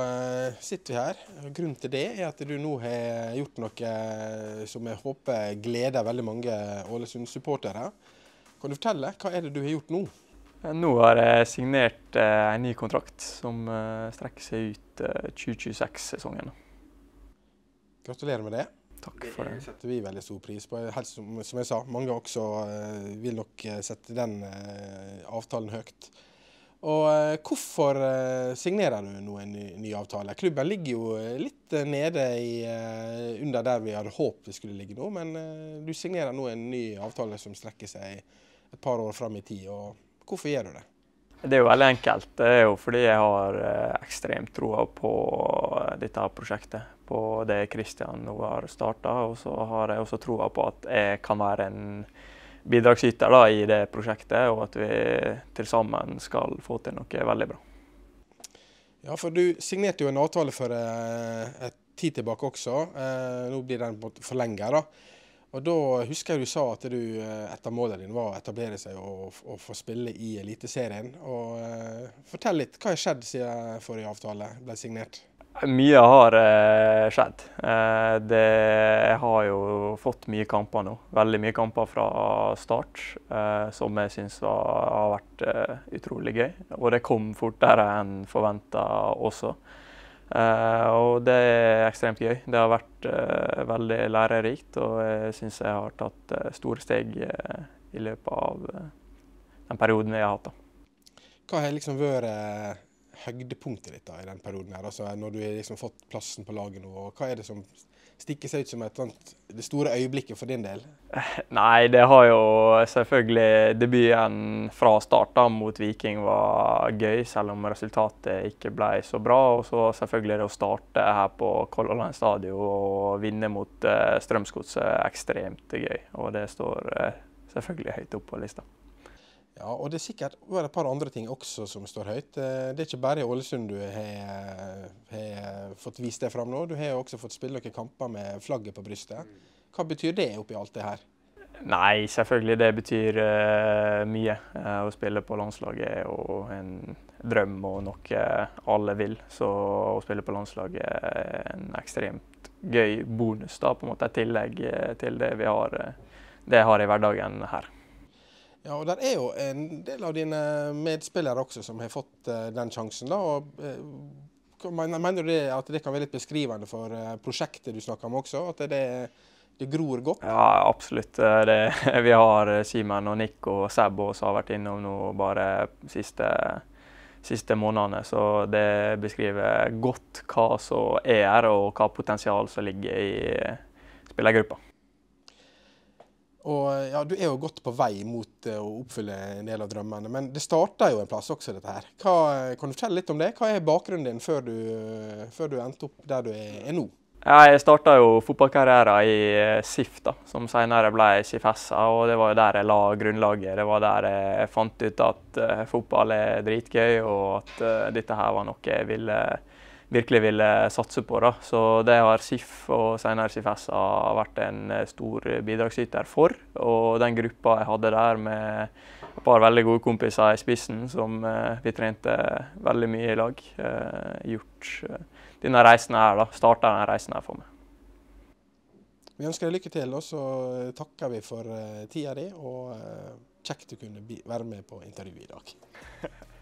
eh, sitter vi her. Grunnen til det er at du nå har gjort noe som jeg håper gleder veldig mange Ålesund-supportere. Kan du fortelle, hva er det du har gjort nå? Nå har jeg signert eh, en ny kontrakt som eh, strekker seg ut eh, 2026-sesongen. Gratulerer med det. Takk for det. Det setter vi veldig stor pris på. Helst, som, jeg sa, mange også eh, vil nok eh, sette den eh, avtalen høyt. Og eh, Hvorfor eh, signerer du nå en ny, ny avtale? Klubben ligger jo eh, litt nede i, under der vi hadde håpet vi skulle ligge nå, men du signerer nå en ny avtale som strekker seg et par år fram i tid. og Hvorfor gjør du det? Det er jo veldig enkelt. Det er jo fordi jeg har ekstremt troa på dette prosjektet. På det Kristian nå har starta. Og så har jeg også troa på at jeg kan være en bidragsyter da, i det prosjektet, og at vi til sammen skal få til noe veldig bra. Ja, for du signerte jo en avtale for eh, et tid tilbake også. Eh, nå blir den forlenget. da. Og Da husker jeg du sa at du, eh, et av målene dine var å etablere seg og, og få spille i Eliteserien. Og eh, Fortell litt, hva har skjedd siden forrige avtale ble signert? Mye har eh, skjedd. Eh, det, jeg har jo fått mye kamper nå. Veldig mye kamper fra start, eh, som jeg syns har vært eh, utrolig gøy. Og det kom fortere enn forventa også. Eh, og det er ekstremt gøy. Det har vært eh, veldig lærerikt, og jeg syns jeg har tatt store steg i løpet av den perioden jeg har hatt. da. Hva har liksom vært høydepunktet ditt da i den perioden? her? Altså Når du har liksom fått plassen på laget nå, og hva er det som stikker seg ut som et, det store øyeblikket for din del? Nei, det har jo selvfølgelig debuten fra start mot Viking var gøy, selv om resultatet ikke ble så bra. Og så selvfølgelig det å starte her på Color Line stadion og vinne mot uh, Strømsgodset ekstremt gøy. Og det står eh, selvfølgelig høyt opp på lista. Ja, og det er sikkert et par andre ting også som står høyt. Eh, Det er ikke bare i Ålesund du har, fått vist det fram nå. Du har også fått spille noen kamper med flagget på brystet. Hva betyr det oppi alt det her? Nei, selvfølgelig det betyr uh, mye. Uh, å spille på landslaget er jo en drøm og noe alle vil. Så å spille på landslaget er en ekstremt gøy bonus, da, på en måte et tillegg til det vi har, det har i hverdagen her. Ja, og Det er jo en del av dine medspillere også som har fått eh, den sjansen. da, og eh, Mener, du det at det kan være litt beskrivende for eh, prosjektet du snakker om også? At det, det gror godt? Ja, absolutt. Det, vi har Simen og Nick og Seb som har vært innom nå bare siste, siste månedene. Så det beskriver godt hva som er her, og hva potensial som ligger i spillergruppa. Og ja, Du er jo godt på vei mot eh, å oppfylle en del av drømmene, men det starta jo en plass også, dette her. Hva, kan du fortelle litt om det? Hva er bakgrunnen din før du, før du endte opp der du er, er nå? Jeg starta jo fotballkarrieren i eh, SIF, da, som senere ble SIF-SA. og Det var der jeg la grunnlaget. Det var der jeg fant ut at uh, fotball er dritgøy, og at dette her var noe jeg ville, virkelig ville satse på. da. Så det har SIF og senere SIF-SA vært en uh, stor bidragsyter for. Og den gruppa jeg hadde der med et par veldig gode kompiser i spissen, som uh, vi trente veldig mye i lag, gjort denne reisen her, da, starta denne reisen her for meg. Vi ønsker deg lykke til, og så takker vi for tida di. Og kjekt å kunne være med på intervjuet i dag.